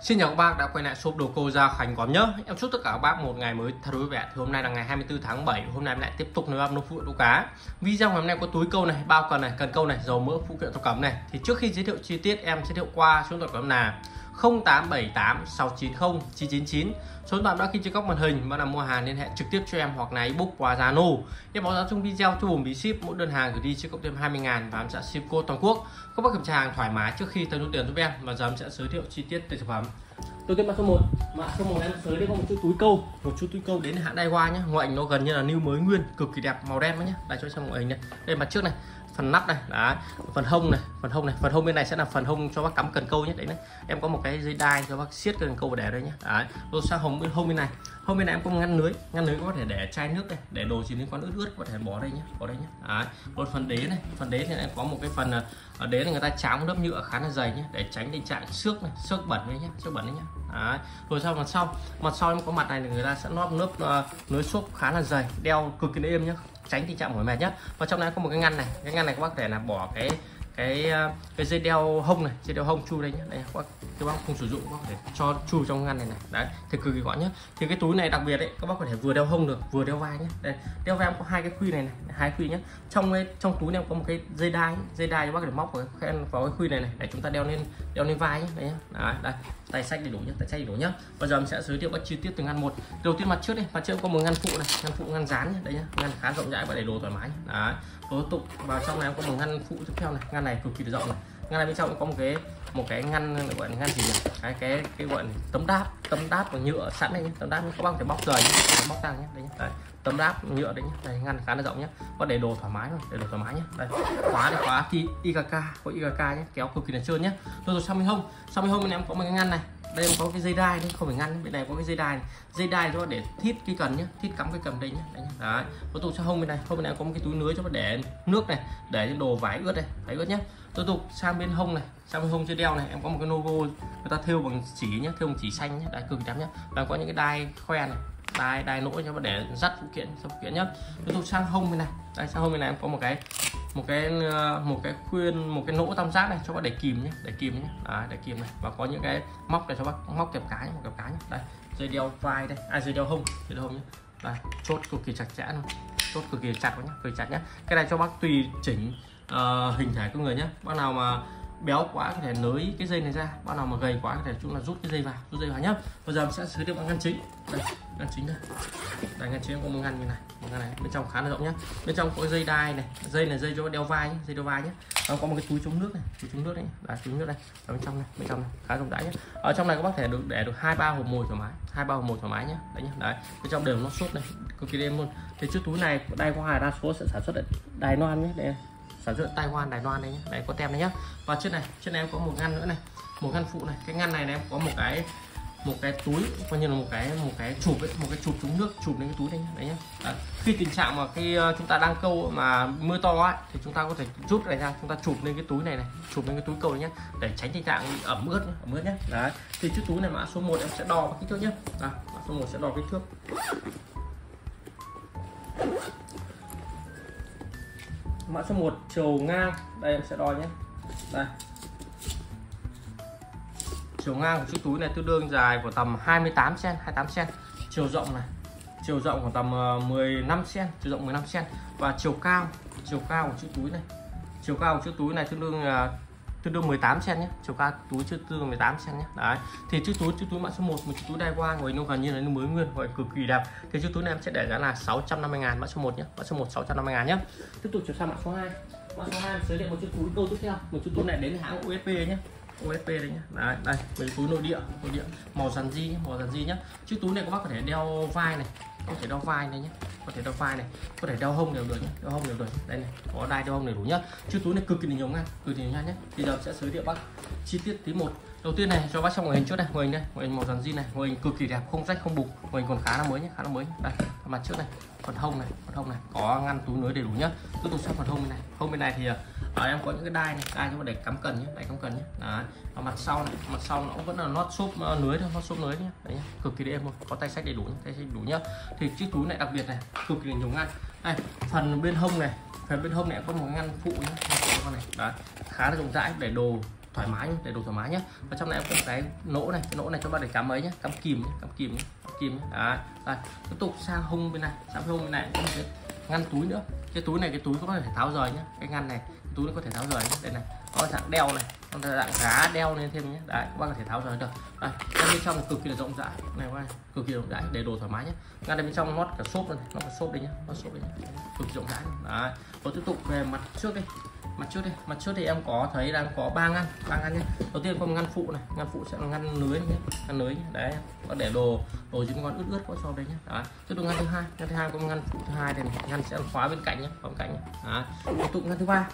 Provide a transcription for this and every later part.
Xin chào các bác đã quay lại shop đồ cô Gia Khánh Quán nhớ Em chúc tất cả các bác một ngày mới thật vui vẻ. Thì hôm nay là ngày 24 tháng 7 Hôm nay em lại tiếp tục nấu ăn nấu phụ đỗ cá. Video ngày hôm nay có túi câu này, bao cần này, cần câu này, dầu mỡ phụ kiện thổ cẩm này. Thì trước khi giới thiệu chi tiết em giới thiệu qua chúng điện thoại của em là 0878 690 999 số điện thoại đã khi trên góc màn hình bạn nào mua hàng liên hệ trực tiếp cho em hoặc là ebook qua Zalo. Em báo giá trong video cho gồm phí ship, mỗi đơn hàng gửi đi chưa cộng thêm 20 ngàn và em sẽ ship cô toàn quốc. Các bác kiểm tra hàng thoải mái trước khi tới nút tiền giúp em và giờ em sẽ giới thiệu chi tiết từ sản phẩm. Đầu tiên mã số 1 mã số 1 em giới đây có một chút túi câu, một chút túi câu đến hãng Daiwa nhé. Ngoại hình nó gần như là new mới nguyên, cực kỳ đẹp, màu đen đó nhé. Đây cho xem ngoại hình này đây mặt trước này phần nắp này đó phần hông này phần hông này phần hông bên này sẽ là phần hông cho bác cắm cần câu nhé đấy này em có một cái dây đai cho bác siết cần câu và để đây nhé đấy rồi sang hông bên hông bên này. Hông bên này em có một ngăn lưới ngăn lưới có thể để chai nước này để đồ gì liên quan ướt ướt có thể bỏ đây nhé bỏ đây nhé đấy rồi phần đế này phần đế thì em có một cái phần ở đế là người ta tráng lớp nhựa khá là dày nhé để tránh tình trạng xước này xước bẩn đấy nhé xước bẩn đấy nhé đấy. rồi sau mặt sau mặt sau em có mặt này thì người ta sẽ lót lớp uh, lưới xốp khá là dày đeo cực kỳ êm nhé tránh tình trạng mỏi mệt nhất. Và trong này có một cái ngăn này. Cái ngăn này các bác có thể là bỏ cái cái ờ, cái dây đeo hông này dây đeo hông chu đây nhé đây các bác các bác không sử dụng các bác có thể cho chu trong ngăn này này. Đấy thì cực kỳ gọn nhé thì cái túi này đặc biệt đấy các bác có thể vừa đeo hông được vừa đeo vai nhé đây đeo vai em có hai cái khuy này, này hai khuy nhé trong cái trong túi này em có một cái dây đai dây đai các bác có thể móc vào cái, vào cái khuy này này để chúng ta đeo lên đeo lên vai nhé đấy đấy, đây tay sách đầy đủ nhé tay sách đầy đủ nhé bây giờ mình sẽ giới thiệu các chi tiết từng ngăn một. Đầu tiên mặt trước đây mặt trước có một ngăn phụ này ngăn phụ ngăn dán nhé đây nhé ngăn khá rộng rãi và đầy đủ thoải mái đấy tố tục. Vào trong này em có một ngăn phụ tiếp theo này. Ngăn này cực kỳ rộng này. Ngăn này bên trong có một cái một cái ngăn gọi là ngăn gì nhỉ? Cái cái cái gọi là tấm đáp tấm đáp bằng nhựa sẵn này nhé tấm đáp các bác thể bóc rời nhé bóc ra nhé đây nhé đây, tấm đáp nhựa đấy nhé đây ngăn khá là rộng nhé có để đồ thoải mái rồi để đồ thoải mái nhé đây khóa này khóa. Thì IKK. Có IKK nhé kéo cực kỳ là trơn nhé rồi rồi xong bên hông xong bên hông bên em có một cái ngăn này đây em có cái dây đai đấy không phải ngăn bên này có cái dây đai này. dây đai cho để thít cái cần nhé thít cắm cái cầm đây nhé đấy, đấy. tôi tục sang hông bên này hông bên này có một cái túi lưới cho để nước này để những đồ vải ướt này vải ướt nhé tôi tục sang bên hông này sang bên hông trên đeo này em có một cái logo người ta thêu bằng chỉ nhé thêu bằng chỉ xanh nhé đấy cực đẹp nhé và có những cái đai khoe này đai đai nỗi cho để dắt phụ kiện phụ kiện nhé tôi tục sang hông bên này đây sang hông bên này em có một cái một cái ờ, một cái khuyên một cái nỗ tam giác này cho bác để kìm nhé để kìm nhé. À, để kìm này. Và có những cái móc để cho bác móc kẹp cá nhé một kẹp cá nhé. Đây dây đeo vai đây. À dây đeo hông dây đeo hông nhé. Đây chốt cực kỳ chặt chẽ luôn. Chốt cực kỳ chặt nhé cực chặt nhé. Cái này cho bác tùy chỉnh uh, hình thể của người nhé. Bác nào mà béo quá có thể nới cái dây này ra bao nào mà gầy quá có thể chúng là rút cái dây vào, rút dây vào nhá. Bây giờ mình sẽ sử dụng ngăn chính. Đây, ngăn chính đây đây, ngăn chính có một ngăn như này, một ngăn này, bên trong khá là rộng nhá. Bên trong có dây đai này, dây này dây cho đeo vai nhé dây đeo vai nhé nó có một cái túi chống nước này, túi chống nước này là túi nước đây. Ở bên trong này, bên trong này, khá rộng rãi nhé ở trong này các bác thể được để được hai ba hộp mồi thoải mái, hai ba hộp mồi thoải mái nhé đấy nhé đấy. Bên trong đều nó sốt này, cực kỳ đêm luôn. Thì chiếc túi này đai hoa đa số sẽ sản xuất ở đài loan nhé, đây sản xuất tai hoan đài loan đây nhé đấy có tem đấy nhá. Và trên này trên này em có một ngăn nữa này. Một ngăn phụ này. Cái ngăn này, này em có một cái một cái túi coi như là một cái một cái chụp ấy, một cái chụp chống nước chụp lên cái túi này nhé đấy nhá. À, khi tình trạng mà khi ờ, chúng ta đang câu mà mưa to ấy thì chúng ta có thể rút này ra chúng ta chụp lên cái túi này này chụp lên cái túi câu nhá, để tránh tình trạng ẩm ướt ẩm ướt nhá. đấy. Thì chiếc túi này mã số 1 em sẽ đo kích thước nhé à, mã số 1 sẽ đo kích thước mã số 1 chiều ngang. Đây, em sẽ đo nhé. Đây. Chiều ngang của chiếc túi này tương đương dài của tầm 28 cm 28 cm chiều rộng này. Chiều rộng của tầm ờ, 15 cm chiều rộng 15 cm và chiều cao chiều cao của chiếc túi này. Chiều cao của chiếc túi này tương đương là tương đương 18 cm nhé. Chiều cao túi chưa tương đương 18 cm nhé. Đấy. Thì chiếc túi chiếc túi mã số 1 một chiếc túi đai qua, ngồi nó gần như là nó mới nguyên, gọi cực kỳ đẹp. Thì chiếc túi này em sẽ để giá là 650 ngàn mã số 1 nhé. Mã số 1 650 ngàn nhé. Tiếp tục chuyển sang mã số 2 mã số 2 giới thiệu một chiếc túi câu tiếp theo. Một chiếc túi này đến hãng USB nhé. USB đấy nhá. đấy, đây mấy túi nội địa nội địa. Màu dàn di màu dàn di nhá. chiếc túi này các bác có thể đeo vai này có thể đeo vai này nhé có thể đeo vai này. Có thể đeo hông đều được nhé đeo hông đều được. Đây này, có đai đeo hông đầy đủ nhá. Chiếc túi này cực kỳ nhiều ngang cực kỳ nhiều ngang nhé bây giờ sẽ giới thiệu bác chi tiết tí một. Đầu tiên này, cho bác trong ngoại hình trước này. Ngoại hình đây, ngoại hình màu dàn zin này. Ngoại hình cực kỳ đẹp, không rách, không bục. Ngoại hình còn khá là mới nhé khá là mới. Đây, mặt trước này phần hông này, phần hông này, có ngăn túi nới đầy đủ nhá. Tiếp tục sang phần hông bên này. Hông bên này thì ở em có những cái đai này, đai cho để cắm cần nhé đai cắm cần nhé đấy. Và mặt sau này, mặt sau nó vẫn là lót xốp ờ, lưới thôi lót xốp lưới nhé đấy nhá. cực kỳ êm luôn, có tay sách đầy đủ nhé. tay sách đủ nhá. Thì chiếc túi này đặc biệt này, cực kỳ nhiều ngăn. Đây, phần bên hông này, phần bên hông này có một ngăn phụ nhé con này. Đấy, khá là rộng rãi, để đồ thoải mái nhé, để đồ thoải mái nhé và trong này em có cái nỗ này cái nỗ này cho bạn để cắm ấy nhé cắm kìm nhé, cắm kìm nhé, cắm kìm nhé. Đấy. Đây. tiếp tục sang hông bên này sang hông bên này có một cái ngăn túi nữa cái túi này cái túi có thể tháo rời nhé cái ngăn này cái túi nó có thể tháo rời nhé đây này có dạng đeo này con dạng cá đeo lên thêm nhé. Đấy, các bạn có thể tháo rời được. Đây ngăn bên trong cực kỳ là rộng rãi. Này, các bạn cực kỳ rộng rãi, để đồ thoải mái nhé. Ngăn bên trong nót cả xốp này. Nó cả xốp đây nhé nó xốp đây nhé. cực kỳ rộng rãi. Đấy và tiếp tục về mặt trước đi. Mặt trước đi, mặt trước thì em có thấy đang có ba ngăn ba ngăn nhé. Đầu tiên có một ngăn phụ này, ngăn phụ sẽ là ngăn lưới nhé, ngăn lưới nhé. đấy, có để đồ đồ dính con ướt ướt có cho đây nhé. Đấy, tiếp tục ngăn thứ hai, ngăn thứ hai có một ngăn phụ thứ hai đây này. Ngăn sẽ khóa bên cạnh nhé, khóa bên cạnh nhé. Đấy, tiếp tục ngăn thứ ba.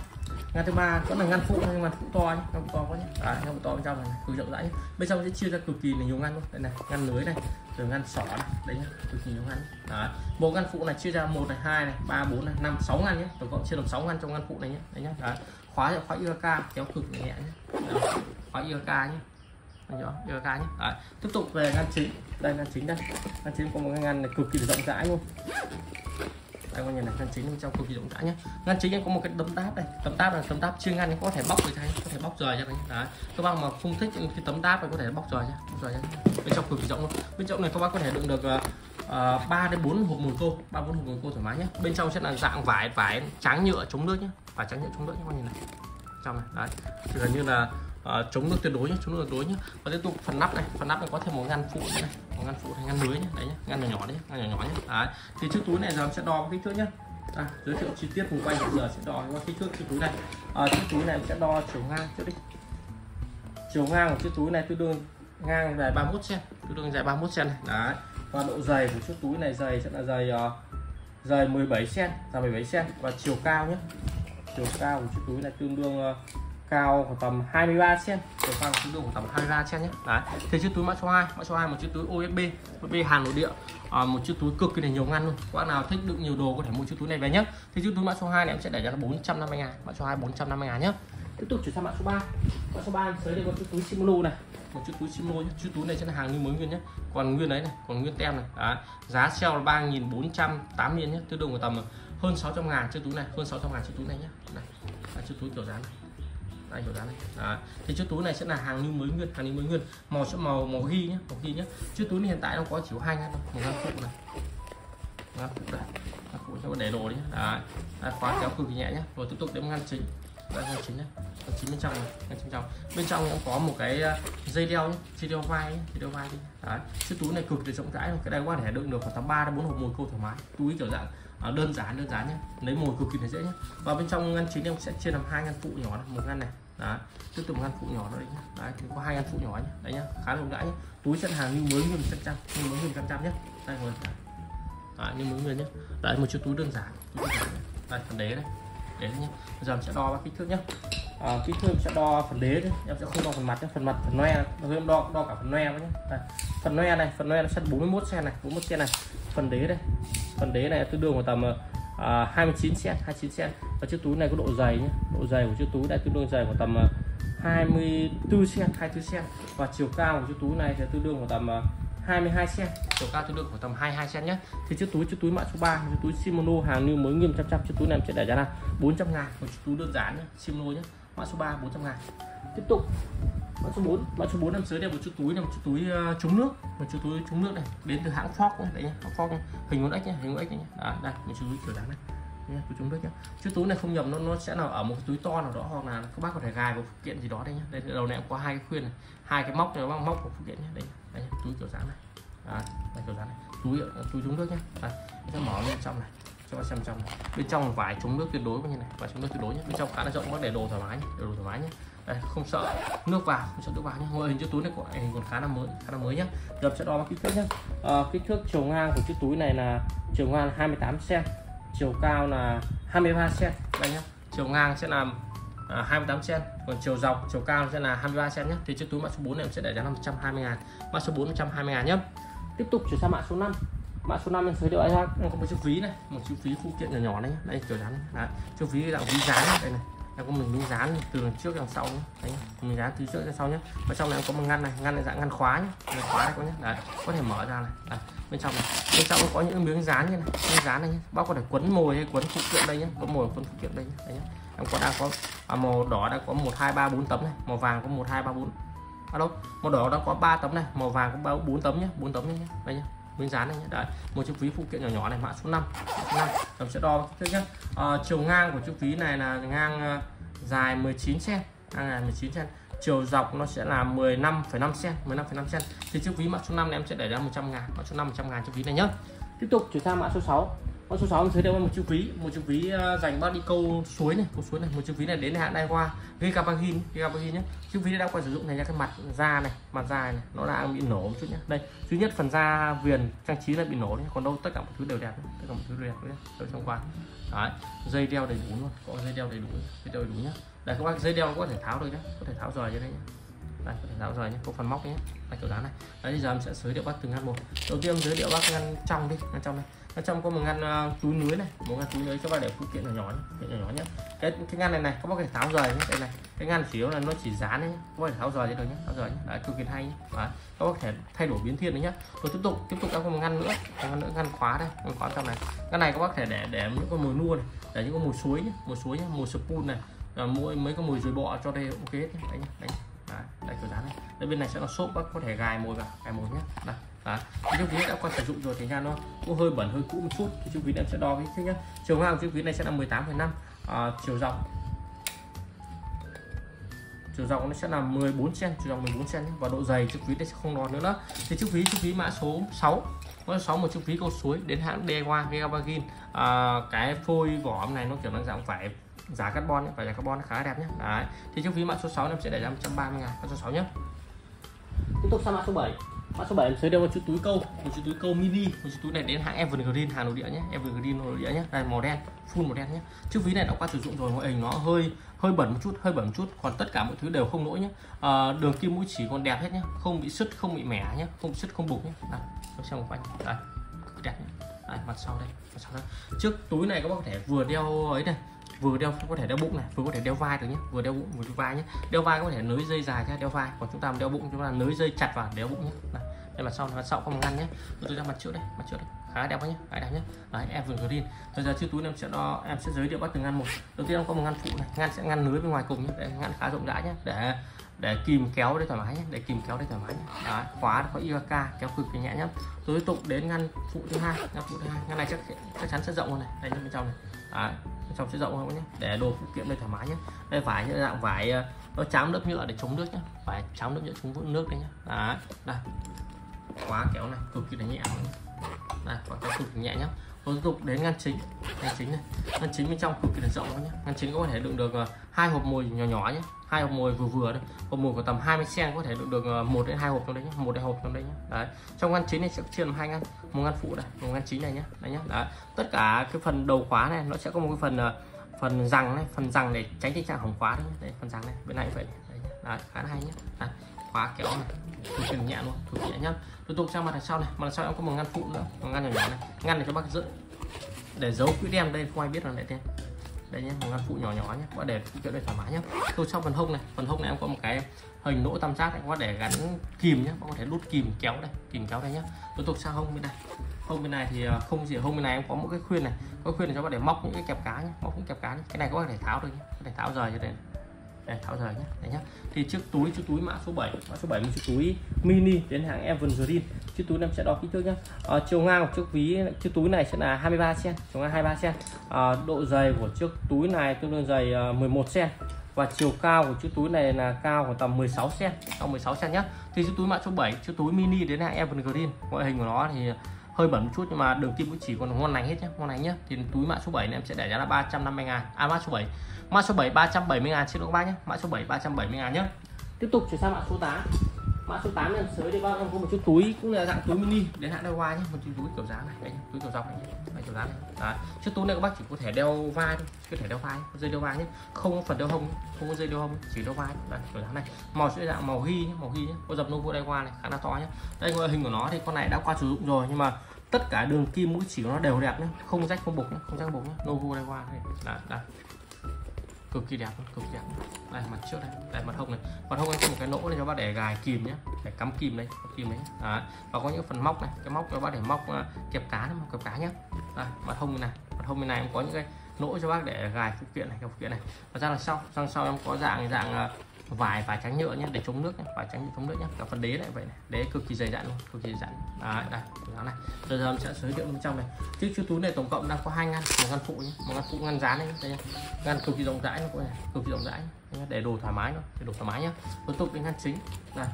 Ngăn thứ ba vẫn là ngăn phụ nhưng mà phụ to nhé, ngăn phụ to quá nhé ngăn phụ to bên trong này cực rộng rãi nhé bên trong sẽ chia ra cực kỳ là nhiều ngăn luôn. Đây này ngăn lưới này rồi ngăn sỏ này. Đấy nhé cực kỳ nhiều ngăn. Đấy bộ ngăn phụ này chia ra một này hai này ba bốn này năm sáu ngăn nhé tổng cộng chia làm sáu ngăn trong ngăn phụ này nhé đấy nhé đấy khóa khóa IK kéo cực nhẹ nhé đấy. khóa IK nhé chưa? IK nhé đấy. tiếp tục về ngăn chính. Đây ngăn chính đây. Ngăn chính có một cái ngăn này cực kỳ rộng rãi luôn đây coi nhìn này ngăn chính bên trong cực kỳ rộng rãi nhé ngăn chính em có một cái tấm táp này. Tấm táp là tấm táp chuyên ngăn có thể bóc được thay có thể bóc rời cho đấy đấy các bác mà không thích cái tấm táp này có thể bóc rời nhé bóc rời nhé bên trong cực kỳ rộng luôn. Bên trong này các bác có thể đựng được ờ, ờ, uh, 3 đến 4 hộp mùi cô ba bốn hộp mùi cô thoải mái nhé bên trong sẽ là dạng vải vải trắng nhựa chống nước nhé vải trắng nhựa chống nước nhé bạn nhìn này. Trong này đấy. Thì gần như là à, chống nước tuyệt đối nhé chống nước tuyệt đối nhé và tiếp tục phần nắp này phần nắp này có thêm một ngăn phụ này. Một ngăn phụ hay ngăn lưới nhé đấy nhé ngăn nhỏ nhỏ đấy ngăn nhỏ nhỏ nhé đấy thì chiếc túi này giờ sẽ đo kích thước nhé à, giới thiệu chi tiết vùng quanh giờ sẽ đo qua kích thước chiếc túi này. À, chiếc túi này sẽ đo chiều ngang trước đi. Chiều ngang của chiếc túi này tương đương ngang dài 31 cm. Tương đương dài 31 cm này. Đấy và độ dày của chiếc túi này dày sẽ là dày uh, dày 17 cm dài 17 cm. Và chiều cao nhé chiều cao của chiếc túi này tương đương uh, cao khoảng tầm 23 cm chiều cao tương đương khoảng tầm 23 cm nhé đấy thì chiếc túi mã số 2 mã số 2 một chiếc túi USB USB hàng nội địa à, một chiếc túi cực kỳ là nhiều ngăn luôn các bạn nào thích đựng nhiều đồ có thể mua chiếc túi này về nhé thì chiếc túi mã số 2 này em sẽ để cho nó 450 ngàn mã số 2 450 ngàn nhé tiếp tục chuyển sang mã số 3 mã số 3 em tới đây có chiếc túi Shimano này một chiếc túi Shimano nhé chiếc túi này sẽ là hàng như mới nguyên nhé còn nguyên đấy này còn nguyên tem này đấy. giá sale là 3.480 nhé tương đương của tầm hơn 600 ngàn chiếc túi này hơn 600 ngàn chiếc túi này nhé này đấy, chiếc túi kiểu dáng này anh kiểu này. Đấy. thì chiếc túi này sẽ là hàng như mới nguyên hàng như mới nguyên. Màu sẽ màu màu ghi nhé màu ghi nhé chiếc túi này hiện tại nó có chỉ có hai ngăn thôi một ngăn phụ này. Ngăn phụ đây. Ngăn phụ cho để đồ đi Đấy. Đấy, khóa kéo cực kỳ nhẹ nhé rồi tiếp tục đến ngăn chính. Đây ngăn chính này ngăn chính bên trong này ngăn chính trong. Bên trong cũng có một cái ờ, dây đeo nhé dây đeo vai nhé dây đeo vai đi. Đấy. chiếc túi này cực kỳ rộng rãi cái đây có thể đựng được khoảng tầm 3 đến 4 hộp mồi câu thoải mái. Túi kiểu dạng à, đơn giản đơn giản nhé. Lấy mồi cực kỳ là dễ nhé. Và bên trong ngăn chính em sẽ chia làm hai ngăn phụ nhỏ này. một ngăn này. Đấy tiếp tục ngăn phụ nhỏ nữa đấy nhé đấy thì có hai ngăn phụ nhỏ nhé. Đấy nhá khá rộng rãi nhé. Túi chất hàng như mới nguyên trăm trăm như mới nguyên trăm trăm nhé. Đây rồi đấy, như mới nguyên nhé. Đấy một chiếc túi đơn giản. Túi đơn giản nhé. đây phần đế đây. Đế nhé. Bây giờ em sẽ đo các kích thước nhé. À, kích thước em sẽ đo phần đế đấy. Em sẽ không đo phần mặt nhé. Phần mặt phần noe rồi em đo đo cả phần noe nhé. Đây. phần noe này phần noe nó sẽ 41 cm này 41 cm này phần đế đây. Phần đế này tương đương vào tầm à, 29 cm 29 cm và chiếc túi này có độ dày nhé độ dày của chiếc túi này tương đương dày khoảng tầm 24 cm 24 cm và chiều cao của chiếc túi này sẽ tương đương khoảng tầm à, 22 cm chiều cao tương đương khoảng tầm 22 cm nhé thì chiếc túi chiếc túi mã số 3 chiếc túi Shimano hàng new mới nghiêm trăm trăm chiếc túi này sẽ để giá là 400 ngàn. Một chiếc túi đơn giản nhé Shimano nhé mã số 3 400 ngàn. Tiếp tục mã số 4 mã số 4 nằm dưới đây một chiếc túi này một chiếc túi ờ, chống nước. Một chiếc túi chống nước này đến từ hãng Fox này đấy nhé Fox hình con ếch nhé hình con ếch nhé đó, đây một chiếc túi kiểu dáng này. Nhé túi chống nước nhé chiếc túi này không nhầm nó nó sẽ là ở một cái túi to nào đó hoặc là các bác có thể gài vào phụ kiện gì đó đây nhé đây đầu này có hai cái khuyên này hai cái móc này bằng móc của phụ kiện nhé đây, đây nhá. túi kiểu dáng này. Đó, đây kiểu dáng này. Túi túi chống nước nhé đây sẽ mở lên trong này cho bác xem trong này. bên trong vải chống nước tuyệt đối như này vải chống nước tuyệt đối nhé bên trong khá là rộng bác để đồ thoải mái nhé. để đồ thoải mái nhé đây không sợ. Nước vào không sợ nước vào nhé ngoại hình chiếc túi này của hình còn khá là mới khá là mới nhé giờ sẽ đo kích thước nhé à, ờ, kích thước chiều ngang của chiếc túi này là chiều ngang là 28 cm chiều cao là 23 cm đây nhé chiều ngang sẽ làm à, 28 cm còn chiều dọc chiều cao sẽ là 23 cm nhé thì chiếc túi mã số 4 này em sẽ để giá là 120 ngàn. Mã số 4 120 ngàn nhé tiếp tục chuyển sang mã số 5 mã số 5 em giới thiệu anh có một chiếc ví này một chiếc ví phụ kiện nhỏ nhỏ này nhé. đây kiểu dáng này. Đấy. chiếc ví dạng ví dán này đây này em có mình miếng dán từ đằng trước đằng sau nhé. Đấy mình dán từ trước ra sau nhé. Và trong này em có một ngăn này ngăn này dạng ngăn khóa nhé. Ngăn khóa này có nhé. Đấy có thể mở ra này. Đấy. bên trong này. Bên trong có những miếng dán như này miếng dán này nhé. Bác có thể quấn mồi hay quấn phụ kiện đây nhé. Có mồi quấn phụ kiện đây nhé, đấy nhé. Em có đang có à, màu đỏ đã có một hai ba bốn tấm này. Màu vàng có một hai ba bốn. Alo màu đỏ đã có 3 tấm này. Màu vàng có bao bốn tấm nhé bốn tấm nhé. Đây nhé miếng dán này nhé. Đấy một chiếc ví phụ kiện nhỏ nhỏ này mã số 5 số 5 em sẽ đo trước nhé à, chiều ngang của chiếc ví này là ngang ờ, dài 19 cm ngang dài 19 cm chiều dọc nó sẽ là 15,5 cm 15,5 cm thì chiếc ví mã số 5 này em sẽ để ra 100 ngàn mã số 5 100 ngàn chiếc ví này nhé tiếp tục chuyển sang mã số 6 con số 6 giới thiệu một chiếc ví, một chiếc ví à, dành bác đi câu suối này, câu suối này, một chiếc ví này đến hạn đai qua gigabagin gigabagin nhé chiếc ví này đã qua sử dụng này ra cái mặt da này, mặt da này, nó đang bị nổ một chút nhé đây, duy nhất phần da viền trang trí là bị nổ đấy, còn đâu tất cả mọi thứ đều đẹp tất cả mọi thứ đều đẹp đấy, ở trong quan đấy, dây đeo đầy đủ luôn, có dây đeo đầy đủ, dây đeo đầy đủ nhé đây, các bác, dây đeo có thể tháo được nhé có thể tháo rời như đây nhé đây, có thể tháo rời nhé có phần móc nhé đây, kiểu dáng này. Đấy, bây giờ em sẽ giới thiệu bác từng ngăn một. Đầu tiên giới thiệu bác ngăn trong đi, ngăn trong này ở trong có một ngăn uh, túi lưới này một ngăn túi lưới cho bạn để phụ kiện nhỏ nhỏ nhé nhỏ nhỏ nhé. Cái cái ngăn này này các bác có thể tháo rời nhé đây này. Cái ngăn chủ yếu là nó chỉ dán đấy có thể tháo rời cho được nhé tháo rời nhé. Đấy cực kỳ hay nhé. Đấy. các bác có thể thay đổi biến thiên đấy nhé. Rồi tiếp tục tiếp tục em có một ngăn nữa một ngăn nữa ngăn khóa đây ngăn khóa trong này. Ngăn này các bác có thể để để những con mồi nua này để những con mồi suối nhé mồi suối nhé mồi spoon này. Là mỗi mấy con mồi dưới bọ cho đây ok nhé đấy nhé đấy đấy, đây kiểu dáng này. Đây bên này sẽ là xốp bác có thể gài mồi vào gài mồi nhé. Đây. Đấy. chiếc ví đã qua sử dụng rồi thì nha nó cũng hơi bẩn hơi cũ một chút. Thì chiếc ví em sẽ đo với chiếc nhá. Chiều ngang chiếc ví này sẽ là 18,5 à, chiều rộng chiều rộng nó sẽ là 14 cm chiều rộng 14 cm và độ dày chiếc ví này sẽ không đo nữa đó. Thì chiếc ví chiếc ví mã số 6 mã số 6 một chiếc ví câu suối đến hãng Dewa Gabagin à, cái phôi vỏ này nó kiểu nó dạng phải giá carbon và giá carbon khá đẹp nhé đấy. Thì chiếc ví mã số 6 em sẽ để ra 130 ngàn. Mã số 6 nhé tiếp tục sang mã số 7 mã số 7 em giới đeo một chiếc túi câu. Một chiếc túi câu mini một chiếc túi này đến hãng Evergreen hàng nội địa nhé. Evergreen nội địa nhé. Này màu đen full màu đen nhé. Chiếc ví này đã qua sử dụng rồi ngoại hình nó hơi hơi bẩn một chút hơi bẩn một chút. Còn tất cả mọi thứ đều không lỗi nhé. À, đường kim mũi chỉ còn đẹp hết nhé. Không bị sứt không bị mẻ nhé. Không bị sứt không bục nhé. Đây xem một quanh đây đẹp nhé. Đây, mặt sau đây mặt sau đây. Trước túi này các bác có thể vừa đeo ấy này vừa đeo có thể đeo bụng này vừa có thể đeo vai được nhé vừa đeo bụng vừa đeo vai nhé đeo vai có thể nới dây dài ra đeo vai còn chúng ta đeo bụng chúng ta nới dây chặt vào đeo bụng nhé đây, đây mặt sau mặt sau không ngăn nhé tôi ra mặt trước đây mặt trước đây khá đẹp nhé khá đẹp nhé đấy em vừa green. Bây giờ chiếc túi em sẽ đo em sẽ giới thiệu bắt từng ngăn một. Đầu tiên em có một ngăn phụ này ngăn sẽ ngăn nới bên ngoài cùng nhé để ngăn khá rộng rãi nhé để để kìm kéo đây thoải mái nhé để kìm kéo đây thoải mái nhé đấy, khóa có IVK kéo cực kỳ nhẹ nhé tôi tiếp tục đến ngăn phụ thứ hai ngăn phụ thứ hai. Ngăn này chắc chắc chắn sẽ rộng hơn này. Đây bên trong này. Đấy, trong sẽ rộng không nhé. Để đồ phụ kiện đây thoải mái nhé. Đây vải như dạng vải ờ, nó chám lớp nhựa để chống nước nhé. Vải chám lớp nhựa chống nước đấy nhé. Đấy, đây. Khóa kéo này, cực kỳ là nhẹ đây, khóa kéo cực kỳ nhẹ nhé. Tôi tiếp tục đến ngăn chính. Ngăn chính này. Ngăn chính bên trong cực kỳ là rộng nhé. Ngăn chính có thể đựng được ờ, hai hộp mồi nhỏ nhỏ nhé hai hộp mồi vừa vừa đấy. Hộp mồi của tầm 20 cm có thể đựng được ờ, một đến hai hộp trong đấy nhé một đến hộp trong đấy nhé đấy trong ngăn chính này sẽ chia làm hai ngăn một ngăn phụ đây một ngăn chính này nhé đấy nhé đấy. tất cả cái phần đầu khóa này nó sẽ có một cái phần ờ, phần răng này phần răng để tránh tình trạng hỏng khóa đấy, đấy phần răng này bên này vậy đấy, đấy khá là hay nhé đấy, khóa kéo này cực nhẹ luôn cực nhẹ nhá. Tiếp tục sang mặt đằng sau này mặt đằng sau em có một ngăn phụ nữa một ngăn nhỏ nhỏ này. Ngăn này cho bác giữ để giấu quỹ đen đây không ai biết là lại đen đây nhé, một ngăn phụ nhỏ nhỏ nhé có để phụ kiện đây thoải mái nhé. Tôi sau phần hông này, phần hông này em có một cái hình nỗ tam giác này có để gắn kìm nhé có thể đút kìm kéo đây, kìm kéo đây nhé. Tôi tục sang hông bên này. Hông bên này thì à, không gì, hông bên này em có một cái khuyên này, có khuyên này cho bạn để móc những cái kẹp cá nhé, móc những kẹp cá nhé. cái này có thể tháo được nhé có thể tháo rời cho đây đây tháo rời nhé đấy nhá. Thì chiếc túi chiếc túi mã số 7 mã số 7 chiếc túi mini đến hàng Evan Green chiếc túi em sẽ đo kích thước nhá. À, chiều ngang của chiếc ví chiếc túi này sẽ là 23 cm chiều ngang 23 cm à, độ dày của chiếc túi này tương đương dày ờ, 11 cm và chiều cao của chiếc túi này là cao khoảng tầm 16 cm cao 16 cm nhé. thì chiếc túi mã số 7 chiếc túi mini đến hàng Evergreen. Ngoại hình của nó thì hơi bẩn một chút nhưng mà đường kim mũi chỉ còn ngon lành hết nhé ngon lành nhé thì túi mã số 7 này em sẽ để giá là 350 ngàn. À mã số 7 mã số 7 370 ngàn xin lỗi các bác nhé mã số 7 370 ngàn nhé tiếp tục chuyển sang mã số 8 mã số 8 em sới đây bác em có một chiếc túi cũng là dạng túi mini đến hạn đeo vai nhé một chiếc túi kiểu dáng này đấy, túi kiểu dọc này này kiểu dáng này. Đấy. chiếc túi này các bác chỉ có thể đeo vai thôi có thể đeo vai dây đeo vai nhé không có phần đeo hông không có dây đeo hông chỉ đeo vai. Đấy, kiểu dáng này. Màu sẽ dạng màu ghi nhé màu ghi nhé có dập logo đeo qua này khá là to nhé đây ngoại hình của nó thì con này đã qua sử dụng rồi nhưng mà tất cả đường kim mũi chỉ của nó đều đẹp nhé không rách không bục nhé không rách bục nhé logo đây qua đây đây, đây. Cực kỳ đẹp cực kỳ đẹp. Đây mặt trước đây đây mặt hông này. Mặt hông có một cái lỗ này cho bác để gài kìm nhé để cắm kìm đây cắm kìm đấy. À, và có những phần móc này cái móc cho bác để móc à, kẹp cá này, kẹp cá nhé đây, mặt hông này mặt hông bên này cũng có những cái lỗ cho bác để gài phụ kiện này phụ kiện này. Và ra là sau sang sau em có dạng dạng à, vài vải vải trắng nhựa nhé để chống nước nhé vải trắng nhựa chống nước nhé cả phần đế lại vậy này đế cực kỳ dày dặn luôn cực kỳ dày dặn. Đấy đây đó này. Rồi giờ mình sẽ giới thiệu bên trong này. Chiếc chú túi này tổng cộng đang có hai ngăn một ngăn phụ nhé một ngăn phụ ngăn dán này đây nhé. ngăn cực kỳ rộng rãi luôn, này cực kỳ rộng rãi. Nhé. để đồ thoải mái nữa để đồ thoải mái nhá. Tiếp tục đến ngăn chính này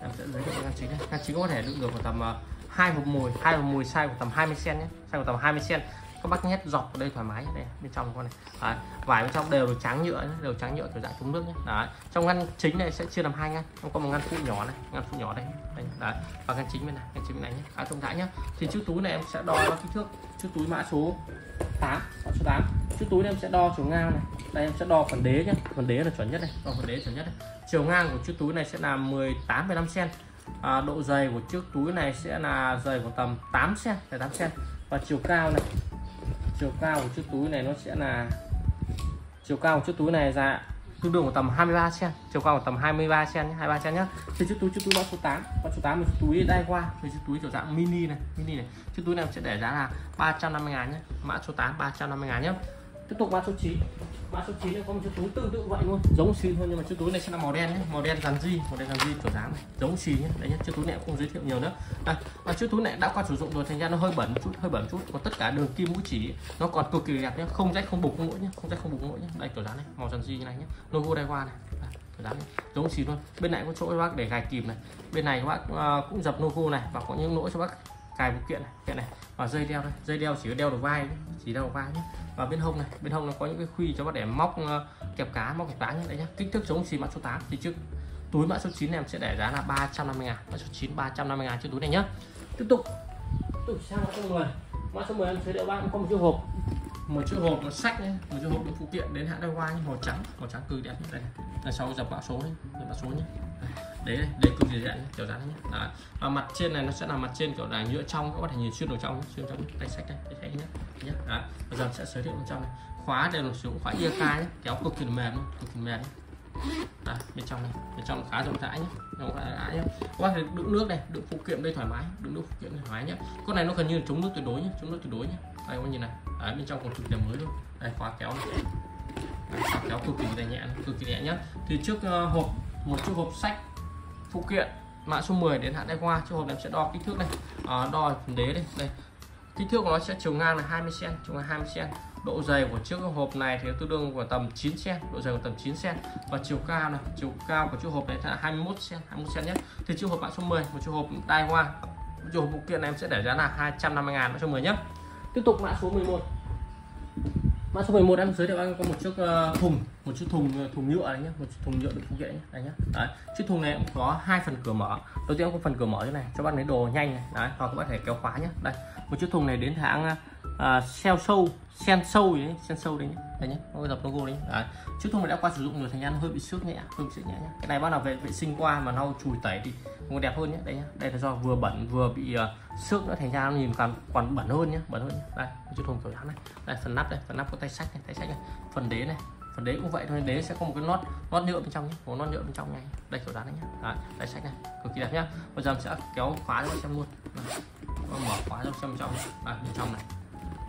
em sẽ giới thiệu ngăn chính này. Ngăn chính có thể đựng được vào ờ, tầm hai hộp mùi hai hộp mùi size của tầm 20 cm nhé size của tầm 20 cm các bác nhét dọc ở đây thoải mái đây bên trong con này. Đấy. vải bên trong đều được trắng nhựa đều trắng nhựa kiểu dạng chống nước nhé. Đấy. trong ngăn chính này sẽ chia làm hai ngăn. Không có một ngăn phụ nhỏ này ngăn phụ nhỏ đây đây đấy. và ngăn chính bên này ngăn chính bên này nhé. Khá rộng rãi nhé thì chiếc túi này em sẽ đo kích thước. Chiếc túi mã số 8 mã số 8 chiếc túi này em sẽ đo chiều ngang này. Đây em sẽ đo phần đế nhé phần đế là chuẩn nhất này đo phần đế chuẩn nhất này chiều ngang của chiếc túi này sẽ là 18,5 cm à, độ dày của chiếc túi này sẽ là dày khoảng tầm 8 cm 8 cm và chiều cao này chiều cao của chiếc túi này nó sẽ là chiều cao của chiếc túi này dạ tương đương của tầm 23 cm chiều cao của tầm 23 cm nhé 23 cm nhé. Thì chiếc túi chiếc túi mã số 8 mã số 8 là chiếc túi đai qua. Thì chiếc túi kiểu dạng mini này mini này. Chiếc túi này sẽ để giá là 350 ngàn nhé. Mã số 8 350 ngàn nhé tiếp tục mã số 9 mã số 9 này có một chiếc túi tương tự vậy luôn. Giống xì thôi nhưng mà chiếc túi này sẽ là màu đen nhé. Màu đen dàn di màu đen dàn di kiểu dáng này. Giống xì nhé. Đấy nhé chiếc túi này cũng không giới thiệu nhiều nữa. À, và chiếc túi này đã qua sử dụng rồi thành ra nó hơi bẩn chút hơi bẩn chút. Còn tất cả đường kim mũi chỉ nó còn cực kỳ đẹp nhé. Không rách không bục không mũi nhé. Không rách không bục mũi nhé. Đây kiểu dáng này. Màu dàn di như này nhé. Logo đai qua này. Đây, kiểu dáng này. giống xì luôn. Bên này có chỗ cho bác để gài kìm này. Bên này các bác uh, cũng dập logo này và có những lỗ cho bác cài phụ kiện này kiện này. Và dây đeo đây, dây đeo chỉ có đeo được vai chỉ đeo được vai nhé. Và bên hông này, bên hông nó có những cái khuy cho bạn để móc ờ, kẹp cá, móc kẹp cá như đấy nhá kích thước giống xì mã số 8 thì trước, túi mã số 9 này em sẽ để giá là 350 ngàn, mã số 9 350 ngàn chiếc túi này nhá tiếp tục. Tiếp tục sang mã số 10 mã số 10 em giới thiệu bạn có một chiếc hộp. Một chiếc hộp nó sách nhé, một chiếc hộp đựng phụ kiện đến hãng đai hoa màu trắng màu trắng cực đẹp đây này, là sau dập mã số này dập mã số nhé đấy đây, đây cực kỳ dạng kiểu dáng nhé Đấy. và mặt trên này nó sẽ là mặt trên kiểu là nhựa trong các bạn thể nhìn xuyên vào trong xuyên trong tay sách đây tay sách nhé nhé Đấy. bây giờ sẽ giới thiệu bên trong này. Khóa đều là sử dụng khóa ia nhé kéo cực kỳ mềm luôn cực kỳ mềm. Nhé. Bên trong này bên trong khá rộng rãi nhé rộng rãi nhé các bạn thì đựng nước này đựng phụ kiện đây thoải mái đựng nước phụ kiện thoải mái nhé con này nó gần như là chống nước tuyệt đối nhé chống nước tuyệt đối nhé đây các bạn nhìn này. Đấy, bên trong còn cực kỳ mới luôn. Đây khóa kéo này. Đấy, khóa kéo cực kỳ nhẹ cực kỳ nhẹ nhé thì trước uh, hộp một chiếc hộp sách phụ kiện mã số 10 đến hạn đai qua cho hộp này em sẽ đo kích thước này. À, đo phần đế đây đây. Kích thước của nó sẽ chiều ngang là 20 cm chiều ngang 20 cm độ dày của chiếc hộp này thì tương đương của tầm 9 cm độ dày của tầm 9 cm và chiều cao này chiều cao của chiếc hộp này là 21 cm 21 cm nhé. Thì chiếc hộp mã số 10 một chiếc hộp đai hoa chiếc hộp phụ kiện này em sẽ để giá là 250 ngàn mã số 10 nhé. Tiếp tục mã số 11 mã số 11 em giới thiệu anh có một chiếc uh, thùng. Một chiếc thùng ờ, thùng nhựa đấy nhé một chiếc thùng nhựa được phụ kiện nhé đây nhé đấy. chiếc thùng này cũng có hai phần cửa mở. Đầu tiên có phần cửa mở như này cho bạn lấy đồ nhanh này. Đấy. Hoặc các bạn thể kéo khóa nhé đây. Một chiếc thùng này đến hãng ờ, uh, sell sâu sen sâu đấy sen sâu đấy nhé đây nhé nó dập logo đấy, đấy. Trước thông mình đã qua sử dụng rồi thành ra nó hơi bị xước nhẹ hơi bị xước nhẹ nhé cái này bác nào vệ vệ sinh qua mà lau chùi tẩy thì còn đẹp hơn nhé đây nhé đây là do vừa bẩn vừa bị uh, xước nữa thành ra nó nhìn còn còn bẩn hơn nhé bẩn hơn nhé đây chiếc thùng kiểu dáng này. Đây phần nắp đây phần nắp có tay sách này tay sách này. Phần đế này phần đế cũng vậy thôi đế sẽ có một cái nốt nốt nhựa bên trong nhé có nốt nhựa bên trong này đây kiểu dáng này nhé đấy, tay sách này cực kỳ đẹp nhá. Bây giờ mình sẽ kéo khóa cho xem luôn. Đây. mở khóa cho xem trong đây, bên trong này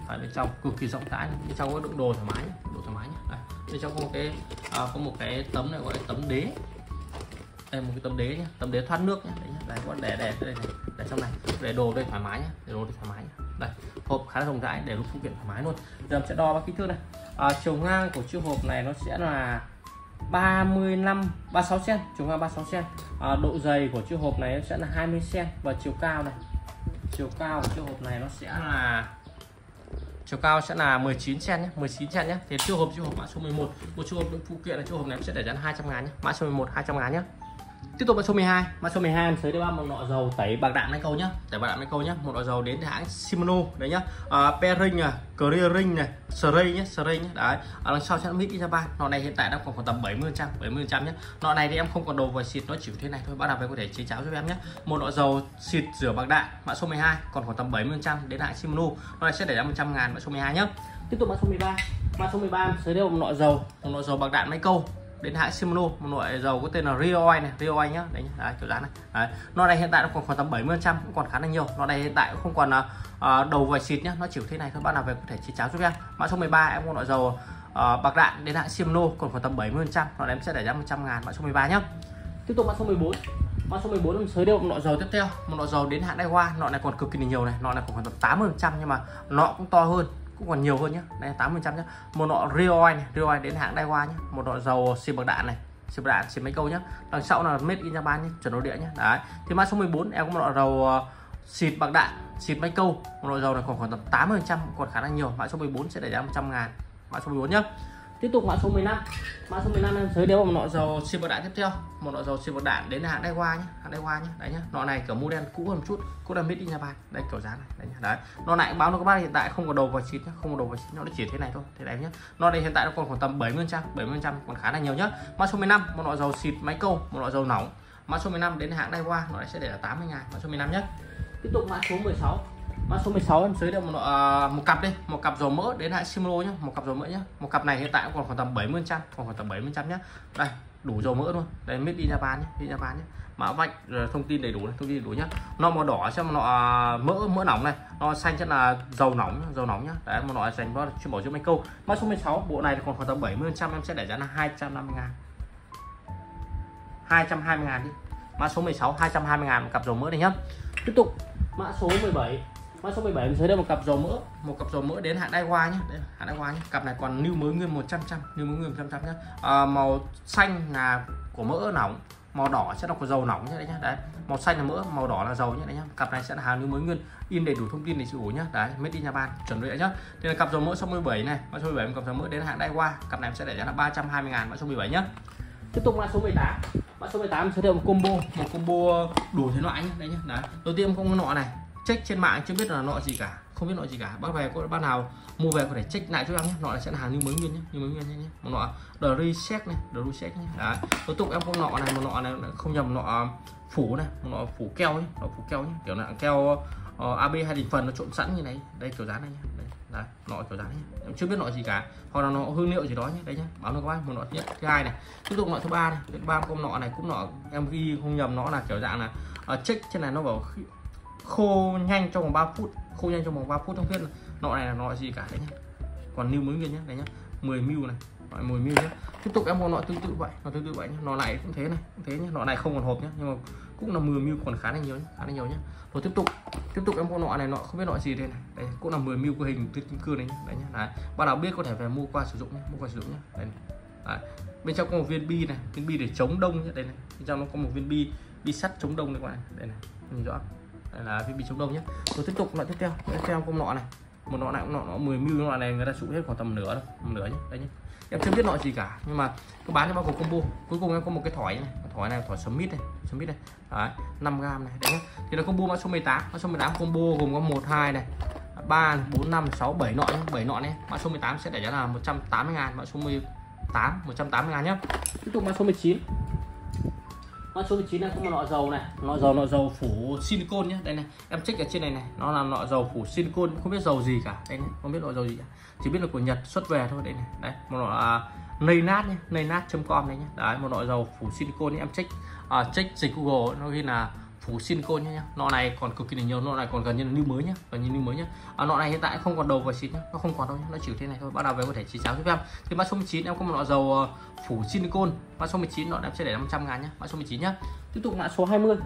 ở bên trong cực kỳ rộng rãi bên trong có đựng đồ thoải mái đồ thoải mái nhé đây. bên trong có một cái à, có một cái tấm này gọi là tấm đế đây một cái tấm đế nhé tấm đế thoát nước nhé đấy, nhé. đây có để để đây này để trong này để đồ đây thoải mái nhé để đồ đây thoải mái nhé. đây hộp khá là rộng rãi để lúc phụ kiện thoải mái luôn giờ mình sẽ đo các kích thước này à, chiều ngang của chiếc hộp này nó sẽ là 35 36 cm chiều ngang 36 cm à, độ dày của chiếc hộp này sẽ là 20 cm và chiều cao này chiều cao của chiếc hộp này nó sẽ là chiều cao sẽ là 19 cm nhé 19 cm nhé. Thì chiếc hộp chiếc hộp mã số 11 một. Chiếc hộp phụ kiện là chiếc hộp này sẽ để giá 200 ngàn nhé. Mã số 11 200 ngàn nhé tiếp tục mã số 12 mã số 12 em giới ba một nọ dầu tẩy bạc đạn máy câu nhá. Tẩy bạc đạn máy câu nhá. Một nọ dầu đến từ hãng Shimano đấy nhá. À, Pairing này Clear Ring này Spray nhé Spray nhé đấy. Ở đằng sau sẽ Made in Japan nọ này hiện tại đang còn khoảng tầm 70 trăm 70 trăm nhé nọ này thì em không còn đồ và xịt nó chỉ thế này thôi. Bắt đầu về có thể chế cháo cho em nhé một nọ dầu xịt rửa bạc đạn mã số 12 còn khoảng tầm 70 trăm đến hãng Shimano. Nó này sẽ để ra 100 ngàn mã số 12 nhá. Tiếp tục mã số 13 mã số 13 em giới thiệu một nọ dầu một nọ dầu bạc đạn máy câu đến hãng Shimano một loại dầu có tên là Rio Oil này Rio Oil nhá đấy, đấy kiểu dáng này. Đấy. nó này hiện tại nó còn khoảng tầm 70 trăm cũng còn khá là nhiều. Nó này hiện tại không còn uh, đầu vòi xịt nhá nó chỉ thế này thôi bạn nào về có thể chỉ cháo giúp em. Mã số 13 em có loại dầu uh, bạc đạn đến hãng Shimano còn khoảng tầm 70 trăm. Nó em sẽ để giá 100 ngàn mã số 13 nhá. Tiếp tục mã số 14 mã số 14 em sới đều một loại dầu tiếp theo một loại dầu đến hãng Daiwa nọ này còn cực kỳ nhiều này nọ này còn khoảng tầm 80 trăm nhưng mà nọ cũng to hơn cũng còn nhiều hơn nhé đây 80 trăm nhé một nọ Rio Oil này Rio Oil đến hãng Daiwa nhé một nọ dầu xì bạc đạn này xì bạc đạn xì mấy câu nhé đằng sau là made in Japan nhé chuẩn nội địa nhé đấy, thì mã số 14 em có một nọ dầu ờ, xịt bạc đạn, xịt mấy câu. Một nọ dầu này khoảng khoảng tầm 80 trăm còn khá là nhiều. Mã số 14 sẽ để giá 100 ngàn. Mã số 14 nhé tiếp tục mã số 15 mã số 15 em giới đeo một nọ dầu xịt bạc đạn tiếp theo. Một nọ dầu xịt bạc đạn đến hãng Daiwa nhé hãng Daiwa nhé đấy nhá, nọ này kiểu model cũ hơn một chút cũng là made in Japan. Đây kiểu dáng này, đấy nhá. Đấy, nọ này báo nó các bác hiện tại? Không có đầu vào chín nhá, không có đầu vào chín, nó chỉ thế này thôi, thế này nhá. Nọ đây hiện tại nó còn khoảng tầm 70 trăm 70 trăm còn khá là nhiều nhá. Mã số 15 một nọ dầu xịt máy câu, một nọ dầu nóng. Mã số 15 đến hãng Daiwa nó sẽ để là 80 ngàn. Mã số 15 nhé tiếp tục mã số 16 mã số 16 em giới được một uh, một cặp đi một cặp dầu mỡ đến hãng Shimano nhá một cặp dầu mỡ nhá. Một cặp này hiện tại còn khoảng tầm 70 trăm còn khoảng tầm 70 trăm nhá. Đây đủ dầu mỡ luôn. Đây mít đi Japan nhé đi Japan nhé mã vạch ờ, thông tin đầy đủ này thông tin đầy đủ nhá. Nó màu đỏ xem nó à, mỡ mỡ nóng này. Nó xanh chắc là dầu nóng dầu nóng nhá. Đấy một loại dành cho chuyên bỏ cho mấy câu. Mã số 16 bộ này còn khoảng tầm 70 trăm em sẽ để giá là 250 ngàn. 220 ngàn đi. Mã số 16 220 ngàn một cặp dầu mỡ này nhá. Tiếp tục mã số 17 mã số 17 mình thấy đây một cặp dầu mỡ. Một cặp dầu mỡ đến hạn Daiwa nhé đây, hạn Daiwa nhé cặp này còn lưu mới nguyên 100 trăm lưu mới nguyên 100 trăm nhé à, màu xanh là của mỡ nóng. Màu đỏ sẽ là của dầu nóng nhé đấy nhá. Đấy màu xanh là mỡ màu đỏ là dầu nhé đấy nhá. Cặp này sẽ là hàng lưu mới nguyên. In đầy đủ thông tin để dụng nhé đấy made in Japan. Chuẩn bị nhá. Đây là cặp dầu mỡ số 17 này. Mã số 17 một cặp dầu mỡ đến hạn Daiwa cặp này sẽ để giá là 320 ngàn. Mã số 17 nhá. Tiếp tục mã số 18 mã số 18 sẽ được một combo. Một combo đủ thể loại nhé đấy nhá. Đấy. Đầu tiên không có nọ này check trên mạng chưa biết là nọ gì cả không biết nọ gì cả. Bác về có bác nào mua về có thể check lại cho em nhé. Nọ sẽ là hàng như mới nguyên nhé như mới nguyên nhé một nọ the reset này the reset nhé. Đấy tiếp tục em có nọ này một nọ này không nhầm nọ um, phủ này một nọ phủ keo nhé nọ phủ keo nhé. Kiểu là keo ờ, uh, AB hai thành phần nó trộn sẵn như này đây kiểu dáng này nhé. Đây, đấy, nọ kiểu dáng nhé. Em chưa biết nọ gì cả hoặc là nó hương liệu gì đó nhé đây nhé báo cho các bác một nọ nhất thứ hai này. Tiếp tục nọ thứ ba này thứ ba con nọ này cũng nọ em ghi không nhầm nó là kiểu dạng là uh, check trên này nó bảo khô nhanh trong vòng 3 phút khô nhanh trong vòng 3 phút không biết là nọ này là nọ gì cả đấy nhá. Còn new mới nguyên nhé đấy nhá. 10 mil này loại 10 mil nhé tiếp tục em mua nọ tương tự vậy nó tương tự vậy nhá. Nọ này cũng thế này cũng thế nhá. Nọ này không còn hộp nhá nhưng mà cũng là 10 mil còn khá là nhiều nhá khá là nhiều nhá. Rồi tiếp tục tiếp tục em mua nọ này nọ không biết nọ gì đây này. Đây cũng là 10 mil của hình kim cương này nhá. đấy nhá. Đấy. bạn nào biết có thể về mua qua sử dụng nhé mua qua sử dụng nhé đấy, đấy. bên trong có một viên bi này viên bi để chống đông nhá đây này. Bên trong nó có một viên bi bi sắt chống đông này các bạn đây này nhìn rõ đây là viên bị chống đông nhé. Rồi tiếp tục loại tiếp theo. Tiếp theo con nọ này. Một nọ này cũng nọ, nó 10 mil nọ này người ta sụn hết khoảng tầm nửa đâu một nửa nhé. Đây nhé. Em chưa biết nọ gì cả nhưng mà cứ bán cho bao gồm combo. Cuối cùng em có một cái thỏi này. Thỏi này thỏi sấm mít này sấm mít này. Đấy, 5 gram này đấy nhé. Thì là combo mã số 18 mã số 18 combo gồm có một hai này 3 4 5 6 7 nọ nhé. 7 nọ này. Mã số 18 sẽ để giá là 180 ngàn. Mã số 18 180 ngàn nhé. Tiếp tục mã số 19 mã số 19 này có một lọ dầu này. Lọ dầu. lọ dầu phủ silicon nhé đây này em check ở trên này này. Nó là lọ dầu phủ silicon không biết dầu gì cả. Đây này không biết lọ dầu gì cả. Chỉ biết là của Nhật xuất về thôi. Đây này đấy một lọ uh, nây nát nhé nây nát.com này nhé đấy một lọ dầu phủ silicon em check uh, check dịch Google nó ghi là phủ silicon nhé nọ này còn cực kỳ là nhiều nọ này còn gần như là new mới nhá gần như new mới nhá. À, nọ này hiện tại không còn đầu và xịt nhá nó không còn đâu nhá. nó chỉ thế này thôi. Bắt đầu về có thể chỉ cháo giúp em thì mã số 19 em có một lọ dầu ờ, phủ silicon mã số 19 nọ em sẽ để 500 ngàn nhá. Mã số 19 nhá. Tiếp tục mã số 20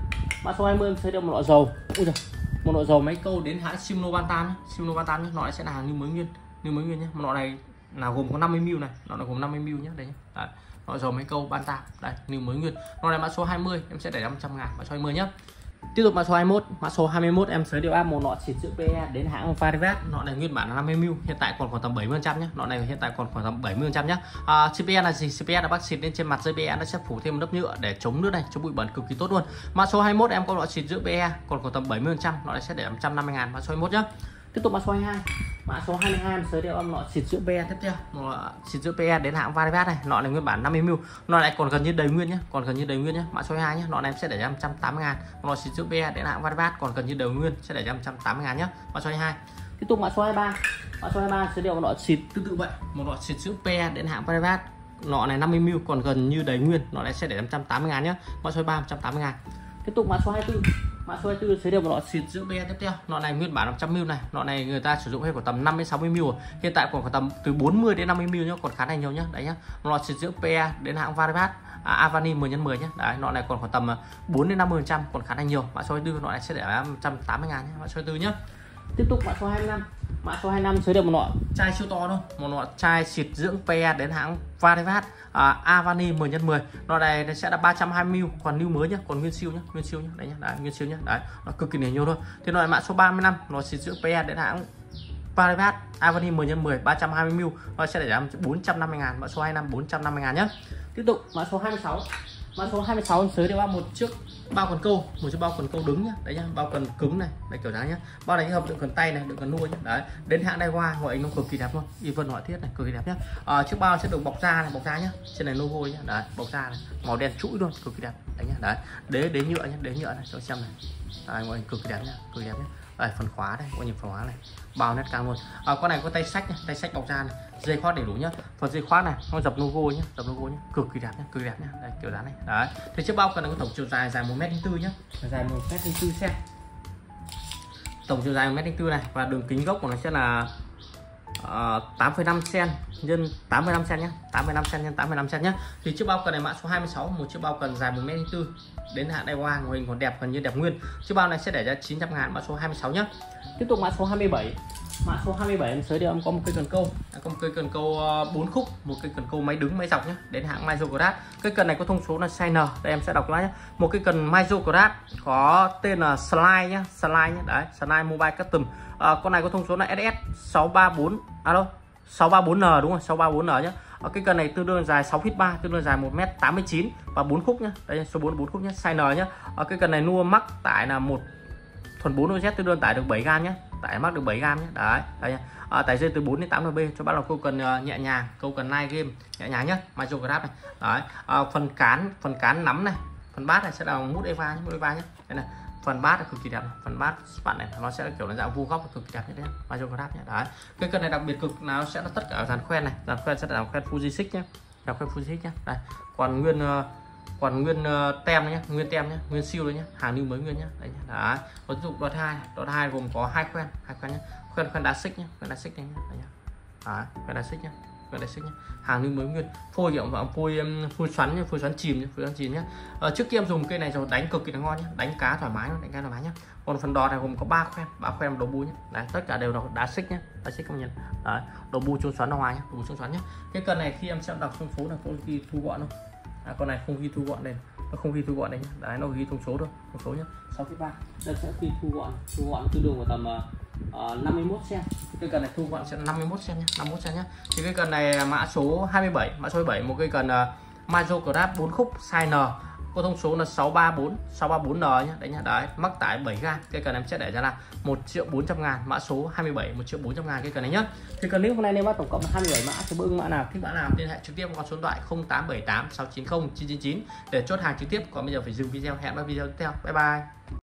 mã số 20 em sẽ được một lọ dầu. Ui giời. một lọ dầu máy câu đến hãng Shimano Bantam nhá. Shimano Bantam nhá nọ sẽ là hàng new mới nguyên new mới nguyên nhá. Một lọ này là gồm có 50 mil này nó là gồm 50 mil nhé đấy Đấy. nó dầu mấy câu ban tạp. Đây lưu mới nguyên. Nó là mã số 20 em sẽ để 500 ngàn mã số 20 nhé tiếp tục mã số 21 mã số 21 em giới điều áp một nọ xịt chữ PE đến hãng Varivat nọ này nguyên bản là 50 mil hiện tại còn khoảng tầm 70 trăm nhé nọ này hiện tại còn khoảng tầm 70 trăm nhé à, CPE là gì? CPE là bác xịt lên trên mặt dây PE nó sẽ phủ thêm một lớp nhựa để chống nước này chống bụi bẩn cực kỳ tốt luôn. Mã số 21 em có nọ xịt chữ PE còn khoảng tầm 70 trăm nọ này sẽ để 150 ngàn mã số 21 nhé tiếp tục mã số 22 mã số 22 giới thiệu âm nọ xịt sữa PE tiếp theo. Nọ xịt sữa PE đến hãng Varivat này. Nọ này nguyên bản 50 ml. Nọ này còn gần như đầy nguyên nhé còn gần như đầy nguyên nhé mã số 22 nhé nọ này em sẽ để ra 180 ngàn. Nọ xịt sữa PE đến hãng Varivat còn gần như đầy nguyên. Sẽ để ra 180 ngàn nhé mã số 22 tiếp tục mã số 23 mã số 23 giới thiệu một nọ xịt tương tự vậy. Một nọ xịt sữa PE đến hãng Varivat. Nọ này 50 ml còn gần như đầy nguyên. Nó lại sẽ để 580 ngàn nhé mã số 3 180 ngàn tiếp tục mã số 24 mã số 24 sẽ thiệu một lọ xịt dưỡng be tiếp theo. Lọ này nguyên bản 100 ml này. Lọ này người ta sử dụng hết khoảng tầm 50 60 ml hiện tại còn khoảng tầm từ 40 đến 50 ml nhá còn khá là nhiều nhá. Đấy nhá. Lọ xịt dưỡng pe đến hãng Varibat. À, Avani 10 x 10 nhé đấy nọ này còn khoảng tầm 4 đến 50 trăm còn khá là nhiều. Mã số 24 nọ này sẽ để 180 ngàn nhé mã số 24 nhé tiếp tục mã số 25 mã số 25 giới thiệu một lọ chai siêu to thôi một lọ chai xịt dưỡng pe đến hãng Varivat à, Avani 10 x 10 nó này nó sẽ là 320 ml còn new mới nhá còn nguyên siêu nhá nguyên siêu nhá. Đấy nhá đấy, nguyên siêu nhá. Đấy nó cực kỳ nhiều thôi. Thì loại mã số 35 nó xịt dưỡng pe đến hãng Paribas Avani 10 x 10 320 ml nó sẽ để giá 450 ngàn mã số 25 450 ngàn nhé tiếp tục mã số 26 mã số 26 giới bao một chiếc bao quần câu một chiếc bao quần câu đứng nhá. Đấy nhá bao quần cứng này đấy kiểu dáng nhá. Bao này hợp đựng cần tay này đựng cần nuôi nhá. Đấy đến hãng đai hoa gọi anh nó cực kỳ đẹp luôn. Y vân họa thiết này cực kỳ đẹp nhá. À, chiếc bao sẽ được bọc da này bọc da nhá. Trên này logo nhá. Đấy bọc da này. Màu đen chuỗi luôn cực kỳ đẹp. Đấy nhá đấy. Đế đế nhựa nhá đế nhựa này cho xem này. Đấy, mọi cực kỳ đẹp nhá cực kỳ đẹp nhá. Đây phần khóa đây có nhìn phần khóa này. Bao nét cao luôn. À, con này có tay sách nhá, tay sách bọc da này dây khóa đầy đủ nhá. Phần dây khóa này nó dập logo nhá dập logo nhá. Cực kỳ đẹp nhá cực đẹp nhá. Đây kiểu dáng này. Đấy. Thì chiếc bao cần có tổng chiều dài dài một mét tư nhá. Dài một mét tư xe. Tổng chiều dài một mét tư này. Và đường kính gốc của nó sẽ là uh, 8,5 cm nhân 85 cm nhé 85 cm nhân 85 cm nhé thì chiếc bao cần này mã số 26 một chiếc bao cần dài 1 m 4 đến hạn đai hoa hình còn đẹp gần như đẹp nguyên. Chiếc bao này sẽ để ra 900 ngàn mã số 26 nhé tiếp tục mã số 27 mã số 27 em giới thiệu em có một cây cần câu. Em có một cây cần câu ờ, 4 khúc một cây cần câu máy đứng máy dọc nhé đến hãng Mizograd cây cần này có thông số là size N đây em sẽ đọc lại nhé một cây cần Mizograd có tên là Slide nhé Slide nhé đấy Slide Mobile Custom. À, con này có thông số là SS 634 alo 634N đúng rồi 634N nhé ở cái cần này tương đương dài 6 feet 3 tương đương dài 1m89 và 4 khúc nhé đây số 4 4 khúc nhé size N nhé ở ờ, cái cần này nua mắc tải là một phần 4 OZ tương đương tải được 7 gram nhé tại mắc được 7 gram nhé đấy đây nhé à, ờ, tài rơi từ 4 đến 8 b, cho bác là câu cần uh, nhẹ nhàng. Câu cần night game nhẹ nhàng nhé Micrograph này. Đấy à, phần cán phần cán nắm này phần bát này sẽ là mút eva nhé mút eva nhé đây này phần bát là cực kỳ đẹp phần bát bạn này nó sẽ là kiểu là dạng vuông góc cực kỳ đẹp như thế Micrograph nhé đấy cái cần này đặc biệt cực nào sẽ là tất cả dàn khoen này. Dàn khoen sẽ là dàn khoen Fuji 6 nhé dàn khoen Fuji 6 nhé đây còn nguyên uh, còn nguyên uh, tem nhé nguyên tem nhé nguyên siêu đấy nhé hàng new mới nguyên nhé đấy nhé đấy. Ví dụ đọt hai đọt hai gồm có hai khoen hai khoen nhé khoen khoen đá xích nhé khoen đá xích này nhé đấy nhé đấy khoen đá xích nhé khoen đá xích nhé hàng new mới nguyên. Phôi kiểu vào phôi phôi xoắn nhé phôi xoắn chìm nhé phôi xoắn chìm nhé ờ, trước kia em dùng cây này rồi đánh cực kỳ là ngon nhé đánh cá thoải mái đánh cá thoải mái nhé còn phần đọt này gồm có ba khoen ba khoen đầu bu nhé đấy tất cả đều là đá xích nhé đá xích công nhận. đấy đầu bu chôn xoắn ra ngoài nhé đầu bu chôn xoắn nhé cái cần này khi em xem đọc trong số là có ghi thu gọn không? À, con này không ghi thu gọn đây nó không ghi thu gọn đây nhé đấy nó ghi thông số thôi thông số nhé sáu ba đây sẽ ghi thu gọn thu gọn tương đương vào tầm uh, 51 cm cái cần này thu gọn sẽ 51 cm nhé 51 cm nhé thì cái cần này mã số 27 mã số 27 một cái cần uh, Mazo Grab 4 khúc size N có thông số là 634 634N nhé đấy nhá đấy. Mắc tải 7 gram cái cần em sẽ để ra là 1 triệu 400 ngàn mã số 27 1 triệu 400 ngàn cái cần này nhá. Thì cần link hôm nay nên bắt tổng cộng là 27 mã cho bưng mã nào? Thích mã nào liên hệ trực tiếp qua số điện thoại 0878 690 999 để chốt hàng trực tiếp. Còn bây giờ phải dừng video hẹn gặp video tiếp theo. Bye bye